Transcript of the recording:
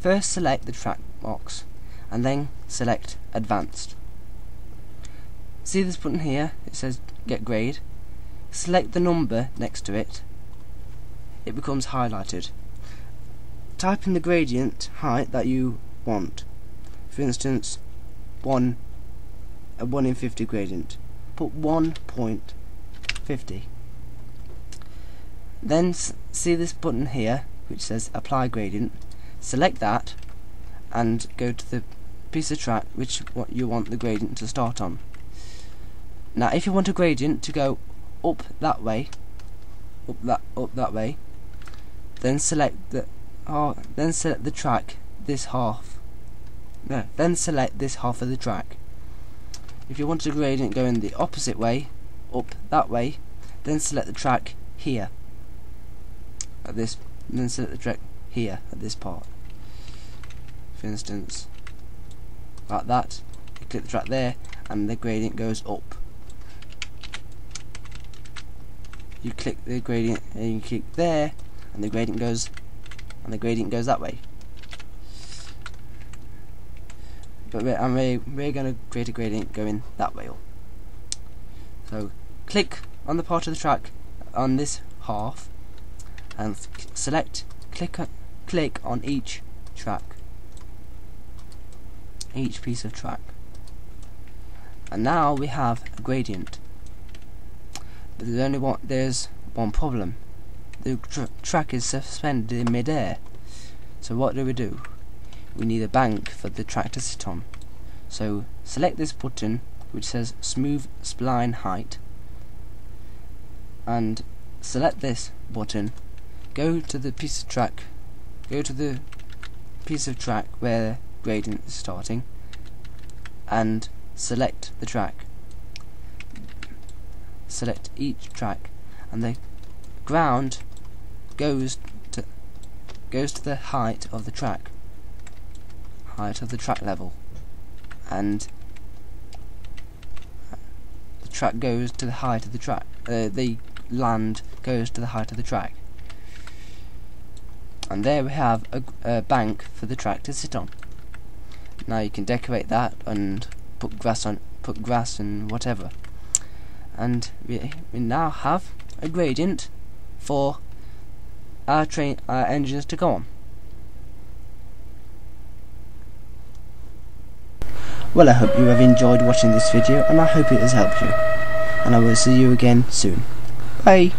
First select the track box and then select advanced. See this button here? It says get grade. Select the number next to it. It becomes highlighted. Type in the gradient height that you want. For instance, 1 a 1 in 50 gradient. Put 1.50. Then see this button here which says apply gradient. Select that and go to the piece of track which what you want the gradient to start on. Now if you want a gradient to go up that way, up that up that way, then select the oh, then select the track this half. No, then select this half of the track. If you want a gradient going the opposite way, up that way, then select the track here. At this then select the track here at this part. For instance, like that. You click the track there and the gradient goes up. You click the gradient and you click there and the gradient goes and the gradient goes that way. But we're, I'm really, we're going to create a gradient going that way up. So click on the part of the track on this half and select click click on each track each piece of track. And now we have a gradient. But there's only one there's one problem. The tr track is suspended in mid-air. So what do we do? We need a bank for the track to sit on. So select this button which says smooth spline height. And select this button. Go to the piece of track go to the piece of track where gradient starting and select the track select each track and the ground goes to goes to the height of the track height of the track level and the track goes to the height of the track uh, the land goes to the height of the track and there we have a, a bank for the track to sit on. Now you can decorate that and put grass on, put grass and whatever. And we, we now have a gradient for our train, our engines to go on. Well, I hope you have enjoyed watching this video, and I hope it has helped you. And I will see you again soon. Bye.